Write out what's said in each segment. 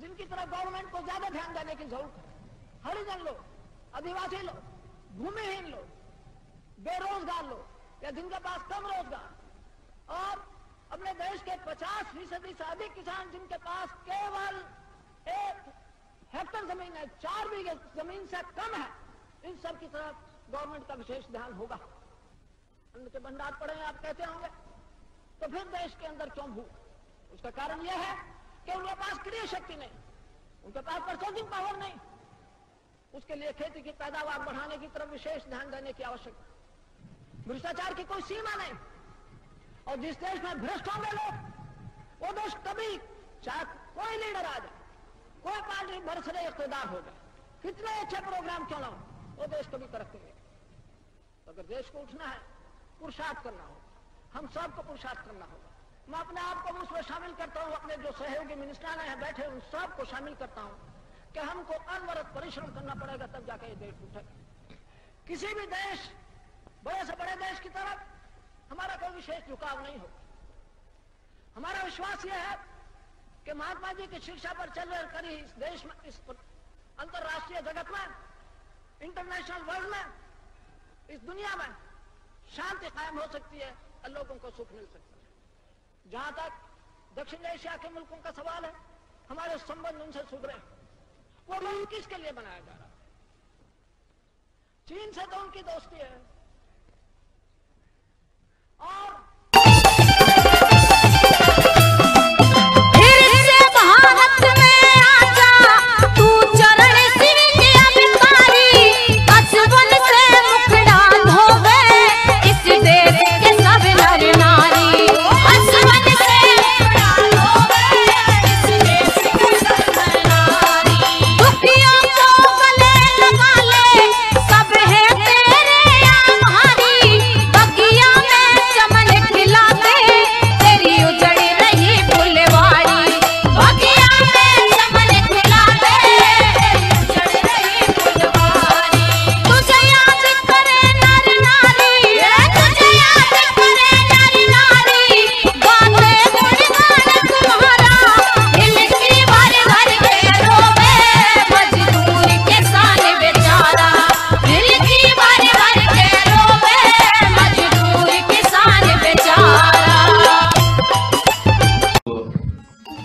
जिनकी तरफ़ गवर्नमेंट को ज़्यादा ध्यान देने की ज़रूरत है। हरिजन लोग, आदिवासी लोग, भूमिहीन लोग, बेरोजगार लोग, या जिनके पास कम रोज़गार। और अपने देश के 50 फ़ीसदी से अधिक किसान जिनके पास केवल एक हेक्टर ज़मीन है, चार बीघे ज़मीन से कम है, इन सब की तरफ़ गवर्नमेंट का विशेष ध्यान होगा। अन्न के भंडार पड़े आप कहते होंगे। तो फिर देश के अंदर क्यों भू उसका कारण यह है कि उनके पास क्रिय शक्ति नहीं। उनके पास परचेजिंग पावर नहीं। उसके लिए खेती की पैदावार बढ़ाने की तरफ़ विशेष ध्यान देने की आवश्यकता। भ्रष्टाचार की कोई सीमा नहीं। और जिस देश में भ्रष्ट होंगे लोग, वो देश कभी चाहे कोई लीडर आ जाए, कोई पार्टी बरसरे इकतदार हो जाए, कितने अच्छे प्रोग्राम क्यों ना हो, वो देश कभी तरक्की नहीं। तो अगर देश को उठना है, पुरुषार्थ करना होगा। हम सबको पुरुषार्थ करना होगा। मैं अपने आप को भी उसमें शामिल करता हूँ, अपने जो सहयोगी मिनिस्टर हैं, बैठे उन सबको शामिल करता हूँ कि हमको अनवरत परिश्रम करना पड़ेगा तब जाकर ये देश उठेगा किसी भी देश, बड़े से बड़े देश की तरफ़, हमारा कोई विशेष झुकाव नहीं होगा हमारा विश्वास यह है कि महात्मा जी की शिक्षा पर चल रहे करी इस देश में, इस अंतर्राष्ट्रीय जगत में इंटरनेशनल वर्ल्ड में, इस दुनिया में शांति कायम हो सकती है और लोगों को सुख मिल सकता है। जहाँ तक दक्षिण एशिया के मुल्कों का सवाल है, हमारे संबंध उनसे सुधरे वो मुल्क किसके लिए बनाया जा रहा है। चीन से तो उनकी दोस्ती है।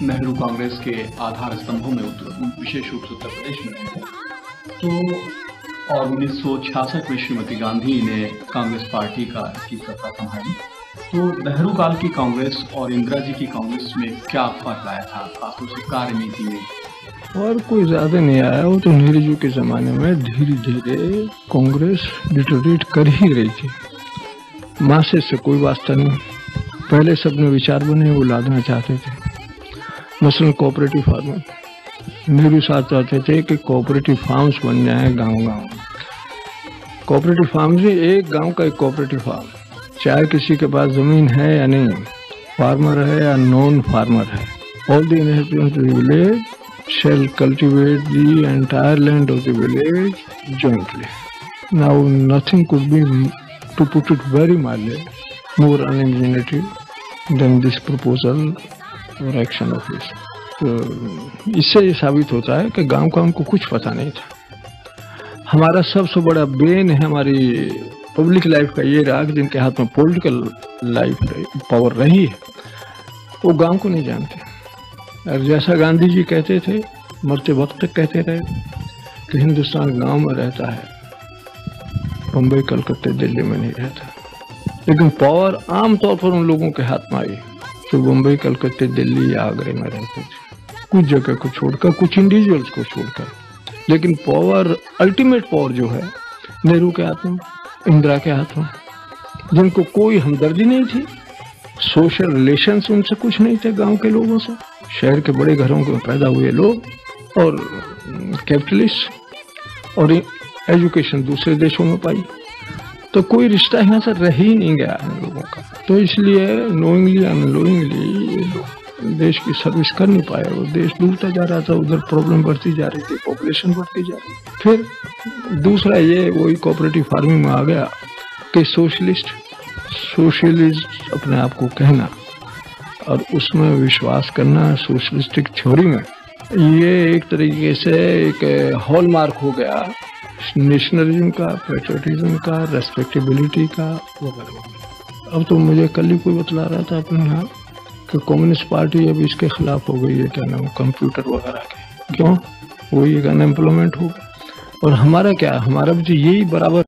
नेहरू कांग्रेस के आधार स्तंभों में विशेष रूप से उत्तर प्रदेश में। तो और उन्नीस सौ छियासठ में श्रीमती गांधी ने कांग्रेस पार्टी का की सत्ता संभाली। तो नेहरू काल की कांग्रेस और इंदिरा जी की कांग्रेस में क्या फ़र्क आया था? खासतौर से कार्यनीति में और कोई ज़्यादा नहीं आया। वो तो नेहरू जी के जमाने में धीरे धीरे कांग्रेस डिटोरेट कर ही रही थी। मासे से कोई वास्ता नहीं। पहले सबने विचार बने, वो लादना चाहते थे। नेशनल कोऑपरेटिव फार्मर मेरे भी साथ चाहते थे कि कोऑपरेटिव फार्म्स बन जाए गाँव गाँव कोऑपरेटिव फार्म भी एक गाँव का एक कोऑपरेटिव फार्म चाहे किसी के पास ज़मीन है या नहीं फार्मर है या नॉन फार्मर है। All the village shall cultivate the entire land of the village jointly now nothing could be to put it very mildly more unimaginative than this proposal of this. तो इससे ये साबित होता है कि गाँव का उनको कुछ पता नहीं था। हमारा सबसे बड़ा बेन है हमारी पब्लिक लाइफ का ये रहा कि जिनके हाथ में पॉलिटिकल लाइफ पावर रही है, वो गाँव को नहीं जानते। और जैसा गांधी जी कहते थे, मरते वक्त तक कहते रहे, कि हिंदुस्तान गाँव में रहता है बम्बई कलकत्ते, दिल्ली में नहीं रहता। लेकिन पावर आमतौर पर उन लोगों के हाथ में आई। जो बम्बई कलकत्ते, दिल्ली या आगरे में रहते थे। कुछ जगह को छोड़कर, कुछ इंडिविजुअल्स को छोड़कर। लेकिन पावर अल्टीमेट पावर जो है, नेहरू के हाथ में इंदिरा के हाथ में जिनको कोई हमदर्दी नहीं थी सोशल रिलेशंस उनसे कुछ नहीं थे गाँव के लोगों से। शहर के बड़े घरों में पैदा हुए लोग और कैपिटलिस्ट और एजुकेशन दूसरे देशों में पाई। तो कोई रिश्ता यहाँ से रह ही नहीं गया है लोगों का। तो इसलिए नोइंगली अनलोइंगली देश की सर्विस कर नहीं पाया वो देश डूबता जा रहा था, उधर प्रॉब्लम बढ़ती जा रही थी पॉपुलेशन बढ़ती जा रही थी। फिर दूसरा ये, वही कोऑपरेटिव फ़ार्मिंग में आ गया कि सोशलिस्ट सोशलिस्ट अपने आप को कहना और उसमें विश्वास करना सोशलिस्टिक थ्योरी में। ये एक तरीके से एक हॉलमार्क हो गया। नेशनलिज्म का पेट्रोटिज्म का रेस्पेक्टेबिलिटी का वगैरह। अब तो मुझे कल ही कोई बतला रहा था अपने यहाँ कि कम्युनिस्ट पार्टी अब इसके खिलाफ हो गई है, क्या नाम कंप्यूटर वगैरह के। क्यों? वही एक अनएम्प्लॉयमेंट होगा और हमारा क्या? हमारा भी तो यही बराबर